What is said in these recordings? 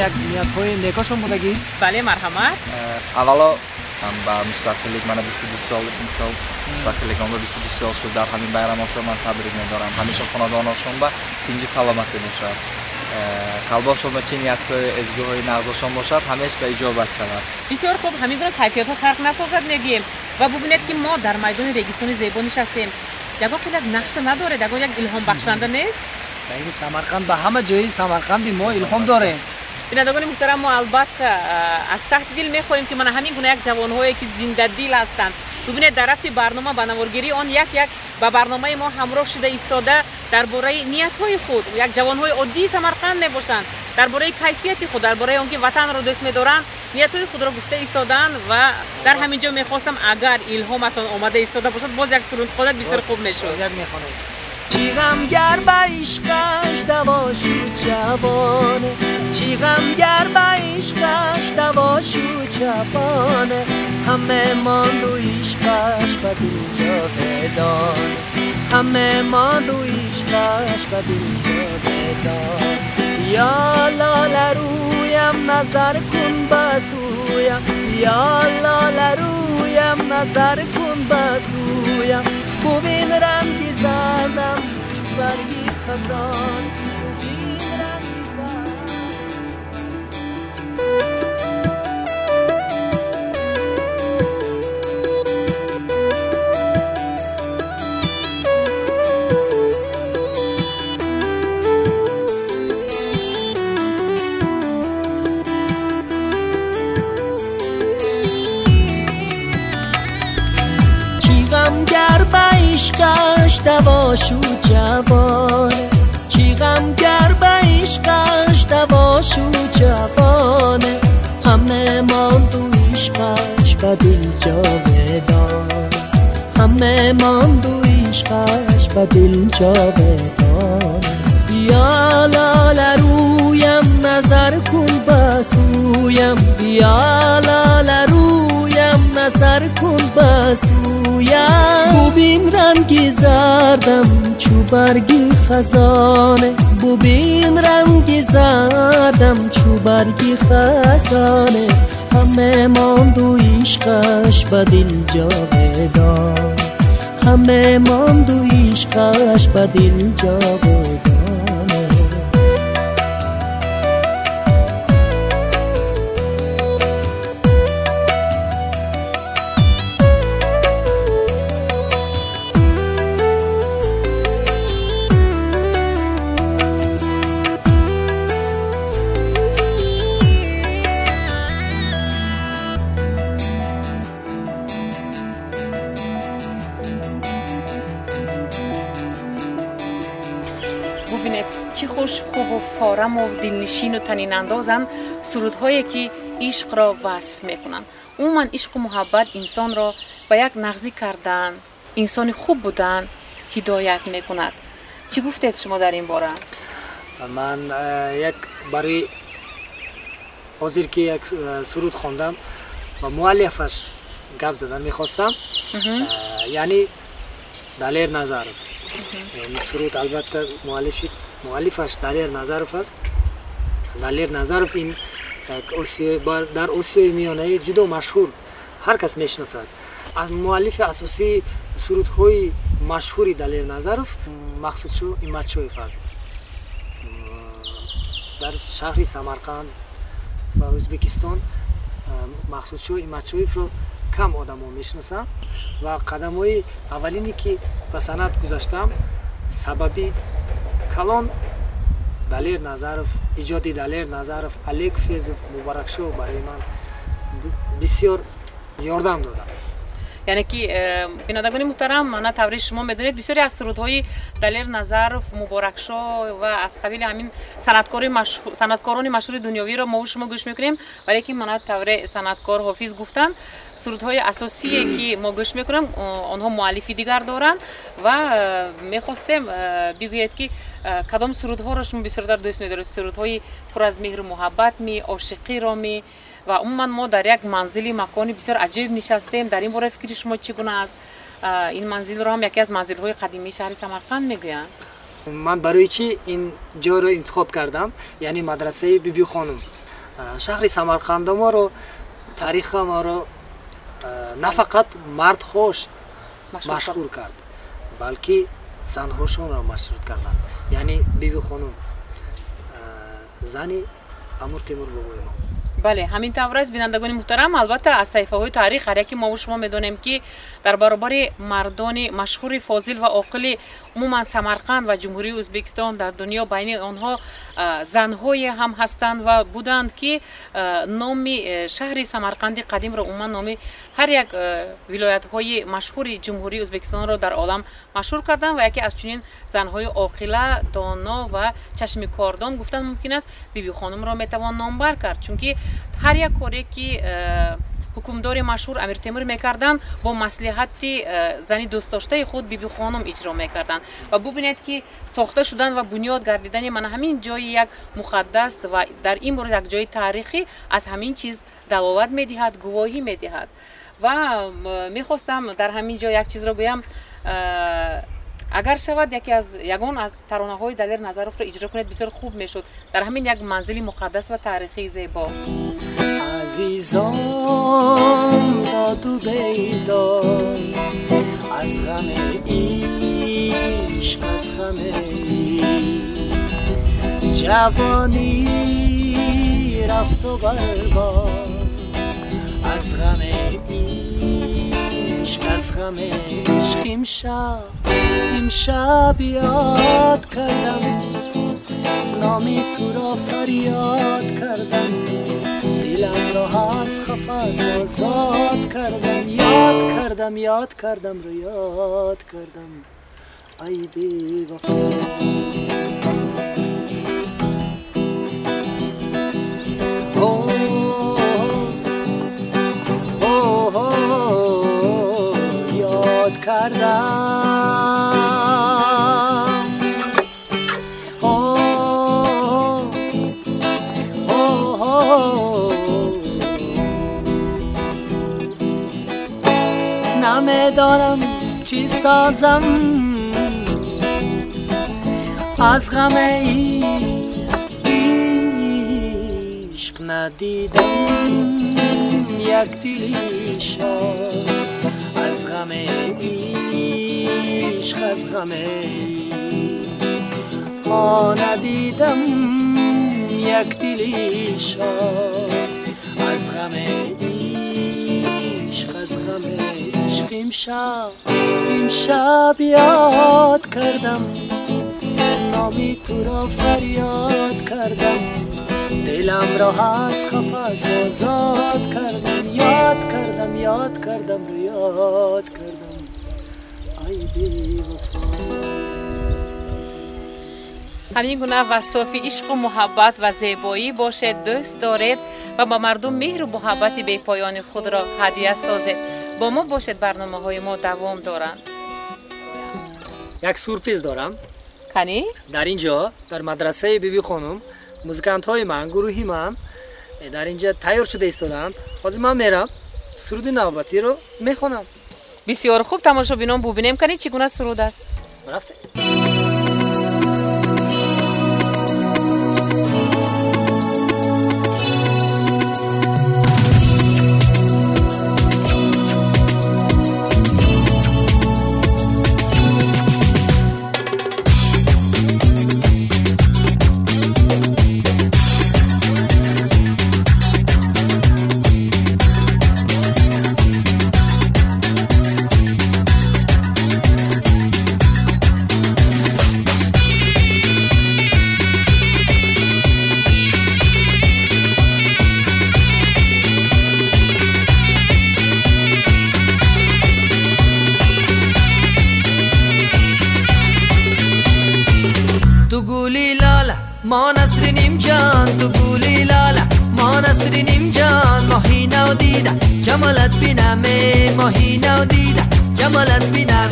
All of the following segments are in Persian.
jak Niatkoy Nekoşon budagiz. Bale marhamat. Avvalo با مستقلک من 22 سال امسال مستقلکم 22 سال شد در همین بایرام آشان من تبریک میدارم همیشه خاندان آشان با پنجی سلامت باشد قلب آشان به چی نیت ازگو های نغز آشان باشد همیش به اجابت شود بسیار خوب همینطور کیفیت ها فرق نسازد نگیم و ببینید که ما در میدان رگستان زیبا نشستیم یکا خیلی نقش نداره یکا یک الهام بخشنده نیست بله سمرقند به همه جایی سمرقند ما الهام داریم бинандагони муҳтарам мо албатта аз таҳти дил мехоҳем ки мана ҳамин гуна як ҷавонҳое ки зиндадил ҳастанд. Бубинед дар рафти барнома ба наворгирии он як як ба барномаи мо ҳамроҳ шуда истода дар бораи ниятҳои худ як ҷавонҳои оддии самарқанд мебошанд. Дар бораи кайфияти худ дар бораи он ки ватанро дӯст медоранд ниятҳои худро гуфта истодаанд ва дар ҳамин ҷо мехостам агар илҳоматон омада истода бошад боз як суруд хонад бисёр хуб мешуд چی غمگر به عشقش دوا شد جوانه. چی غمگر به عشقش دوا شد جوانه. همه ماند و عشقش به دل جاودانه همه ماند و عشقش به دل جاودانه یا لاله رویم نظر کن بسویم یا لاله رویم نظر کن بسویم ببین رنگی زدم برگی خزان. عشقش دوا شو جوانه چی گر به عشقش دوا شو جوانه همه مان تو عشقش به دل جاودان. همه مان تو عشقش به دل جاودان. یا لال رویم نظر کن بسویم یا لال نظر کن بسویم ببین رنگی زردم چو برگی خزانه. ببین رنگی زردم چو برگی خزانه. همه ماندو عشقش به دل جاودان. همه ماندو عشقش به دل جاودان. آرام و دلنشین و تنین اندازند سرودهایی که عشق را وصف می‌کنند عموما عشق و محبت انسان را به یک نغزی کردن انسان خوب بودن هدایت می‌کند. چی گفتید شما در این باره؟ من یک برای حاضر که یک سرود خواندم و مؤلفش گپ زدن می‌خواستم. یعنی دلیر نظر. یعنی سرود البته مؤلفی муаллифаш далер назаров аст. Далер назаров ин э, дар осиёи миёнаӣ ҷудо машҳур. Ҳар кас мешиносад. Муаллифи асосии сурудҳои машҳури далер назаров мақсудшо иматшоев аст. Дар шаҳри самарқанд ва ӯзбекистон э, мақсудшо иматшоевро кам одамо мешиносанд ва қадамҳои аввалине ки ба санъат гузаштам сабаби калон далер назаров иҷоди далер назаров олег фезов мубаракшов барои ман бисёр ёрдам доданд яъне ки э, бинандагони муҳтарам мана тавре шумо медонед бисёре аз сурудҳои далер назаров муборакшо ва аз қабили ҳамин санъаткорони машҳури дунёвиро мову шумо гӯш мекунем вале ки мана тавре санъаткор ҳофиз гуфтанд сурудҳои асосие ки мо гӯш мекунем онҳо муаллифи дигар доранд ва э, мехостем э, бигӯед ки кадом сурудҳоро шумо бисёртар дӯст медоред. Сурудҳои пур аз меҳру муҳаббат ми ошиқиро ми و عموما ما در یک منزلی مکانی بسیار عجیب نشستیم. در این باره فکر شما چگونه است؟ این منزل را هم یکی از منزل های قدیمی شهر سمرقند می‌گویند. من برای چی این جا را انتخاب کردم؟ یعنی مدرسه بیبی بی خانم شهر سمرقند ما رو تاریخ ما رو نه فقط مرد خوش مشهور کرد. بلکه زنهاشون را مشهور کردن. یعنی بیبی بی خانم زنی امور تیمور بابای ما бале ҳамин тавр аст бинандагони муҳтарам албатта аз саҳифаҳои таърих ҳар яке мо шумо медонем ки дар баробари мардони машҳури фозил ва оқили умуман самарқанд ва ҷумҳурии ӯзбекистон дар дунё байни онҳо занҳое ҳам ҳастанд ва буданд ки номи э, шаҳри самарқанди қадимро умуман номи ҳар як э, вилоятҳои машҳури ҷумҳурии ӯзбекистонро дар олам машҳур карданд ва яке аз чунин занҳои оқила доно ва чашми кордон гуфтан мумкин аст. Бибихонумро метавон номбар кард чунки ҳар як коре ки э, ҳукумдори машҳур амир темур мекарданд бо маслиҳати э, зани дӯстдоштаи худ бибихонум иҷро мекарданд ва бубинед ки сохта шудан ва бунёд гардидани мана ҳамин ҷои як муқаддас ва дар ин борад як ҷои таърихӣ аз ҳамин чиз далолат медиҳад гувоҳӣ медиҳад. Ва мехостам дар ҳамин ҷо як чизро гӯям э, агар шавад яке аз ягон аз таронаҳои далер назаровро иҷро кунед бисёр хуб мешуд дар ҳамин як манзили муқаддас ва таърихии зебо азизон доду бейдон аз ғаме ишқ аз ғаме ҷавонӣ рафту барбод аз ғаме ишқ عشق از غم عشق امشب امشب یاد کردم. نامی تو را فریاد کردم. دلم را از خفاز آزاد کردم. یاد کردم یاد کردم رو یاد کردم. ای بی وفا. کردم. نمی‌دانم چی سازم؟ از غم عشق ندیدم. یک دلی شاد از غم عشق از غم ما ندیدم یک دلی شاد از غم عشق از غم عشق. امشب امشب یاد کردم. نامی تو را فریاد کردم. دلم را از خفاز آزاد کردم. یاد کردم یاد کردم. رو یاد کردم. ای بی همین گونه وصافی عشق و محبت و زیبایی باشه دوست دارید و با مردم مهر و محبت بی پایان خود را هدیه سازید. با ما باشد برنامه های ما دوام دارند. یک سورپریز دارم. کنی؟ در اینجا در مدرسه بیبی بی خانم موزیکانت های من گروهی من در اینجا تیار شده ایستادند. خواهی من میرم. Суруди навбатиро мехонам. Бисёр хуб тамошобинон бубинем канӣ чӣ гуна суруд аст рафте تو گولی لالا ما نسرینیم جان ماهی نو دیده جمالت بینم ماهی نو دیده جمالت بینم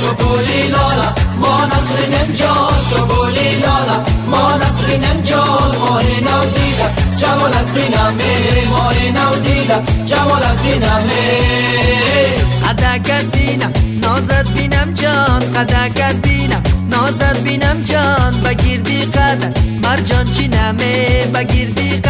تو گولی لالا ما نسرینیم جان تو گولی لالا ما نسرینیم جان ماهی نو دیده جمالت بینم ماهی نو دیده جمالت بینم قدکت بینم نازت بینم جان قدکت بینم نازت بینم جان بگیردی قدر مرجان چی نمه بگیردی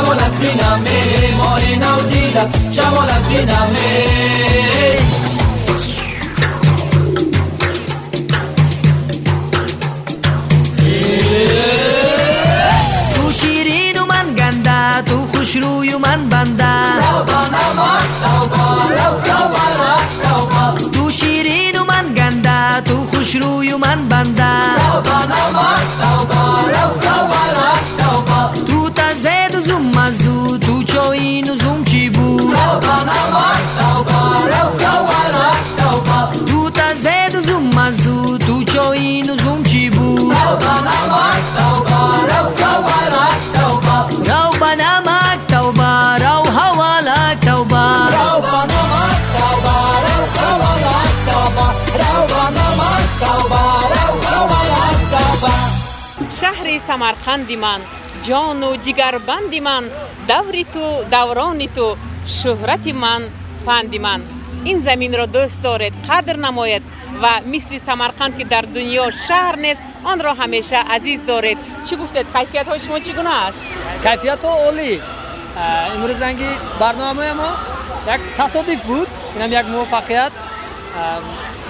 جمالت بینمه ماهی نو دیدم جمالت بینمه خوش روی من بنده. تو شیرین و من گنده تو خوش روی من بنده. шаҳри самарқанди ман ҷону ҷигарбанди ман даври ту даврони ту шӯҳрати ман панди ман. Ин заминро дӯст доред қадр намоед ва мисли самарқанд ки дар дунё шаҳр нест онро ҳамеша азиз доред. Чӣ гуфтед? Кайфиятҳои шумо чӣ гуна аст? Кайфиятҳо олӣ. Имрӯзанги барномаи мо як тасодиф буд инам як муваффақият.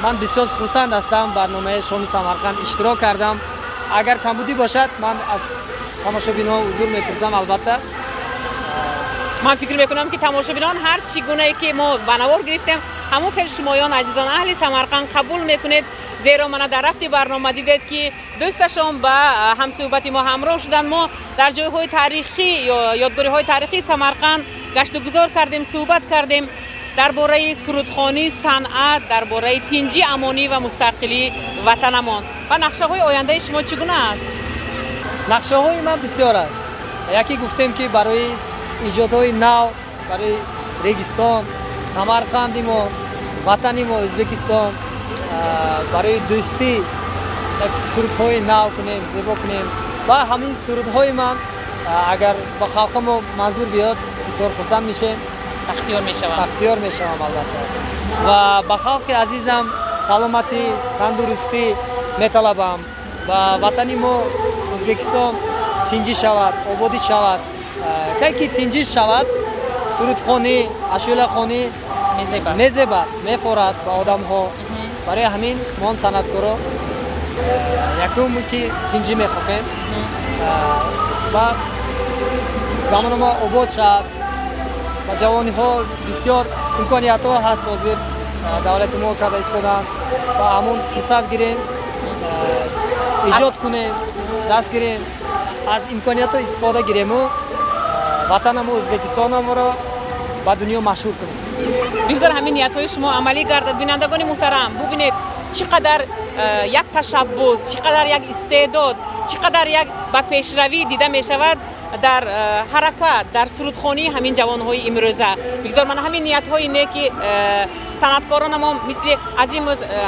Ман бисёр хурсанд ҳастам барномаи шоми самарқанд иштирок кардам агар камбудӣ бошад ман аз тамошобинҳо узур мепурсам албатта. Ман фикр мекунам ки тамошобинон ҳар чӣ гунае ки мо ба навор гирифтем ҳамун хел шумоён азизон. Аҳли самарқанд қабул мекунед зеро мана дар рафти барнома дидед ки дӯсташон ба ҳамсӯҳбати мо ҳамроҳ шуданд. Мо дар ҷойҳои таърихӣ ё ёдгориҳои таърихии самарқанд гаштугузор кардем суҳбат кардем дар бораи сурудхонӣ санъат дар бораи тинҷи амонӣ ва мустақилии ватанамон. Ва нақшаҳои ояндаи шумо чӣ гуна аст? Нақшаҳои ман бисёр аст. Яке гуфтем ки барои иҷодҳои нав барои регистон самарқанди мо ватани мо ӯзбекистон барои дӯстӣ сурудҳои нав кунем зебо кунем. Ва ҳамин сурудҳои ман агар ба халқи мо манзур биёд бисёр хурсанд мешем бахтиёр мешавам. Бахтиёр мешавам албатта. Ва ба халқи азизам саломатӣ тандурустӣ металабам. Ва ватани мо ӯзбекистон тинҷӣ шавад ободӣ шавад. Э, кай ки тинҷӣ шавад сурудхонӣ ашӯлахонӣ мезебад мефорад ба одамҳо. Барои ҳамин мон санъаткоро э, якум ки тинҷӣ мехоҳем ва э, замони мо обод шавад و جوانی ها بسیار امکانیت ها هست حاضر دولت ما کرده استادن و همون فرصت گیریم ایجاد کنیم دست گیریم از امکانیت استفاده گیریم و وطن ما ازبکستان ما را به دنیا مشهور کنیم. بیزر همین نیت های شما عملی گردد بینندگان محترم ببینید چقدر Э, як ташаббус чӣ қадар як истеъдод чӣ қадар як ба пешравӣ дида мешавад дар э, ҳаракат дар сурудхонии ҳамин ҷавонҳои имрӯза. Бигзор мана ҳамин ниятҳое не ки э, санъаткоронамо мисли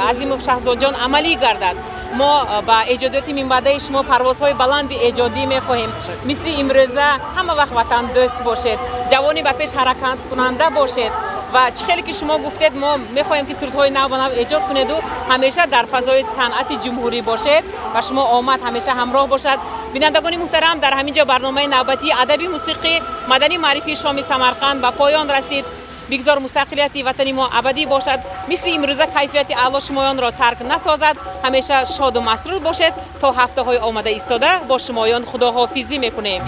азимов шаҳзодҷон амалӣ гардад мо ба эҷодияти минбаъдаи шумо парвозҳои баланди эҷодӣ мехоҳем. Мисли имрӯза ҳама вақт ватандӯст бошед ҷавони ба пеш ҳаракаткунанда бошед. Ва чӣ хеле ки шумо гуфтед мо мехоҳем ки сурудҳои нав ба нав эҷод кунеду ҳамеша дар фазои санъати ҷумҳурӣ бошед ва шумо омад ҳамеша ҳамроҳ бошад. Бинандагони муҳтарам дар ҳамин ҷо барномаи навбатии адаби мусиқӣ маданӣ маърифии шоми самарқанд ба поён расид. بگذار مستقلیت وطنی ما ابدی باشد مثل امروزه کیفیت اعلی شمایان را ترک نسازد همیشه شاد و مسرور باشد تا هفته های آمده ایستاده با شمایان خداحافظی می‌کنیم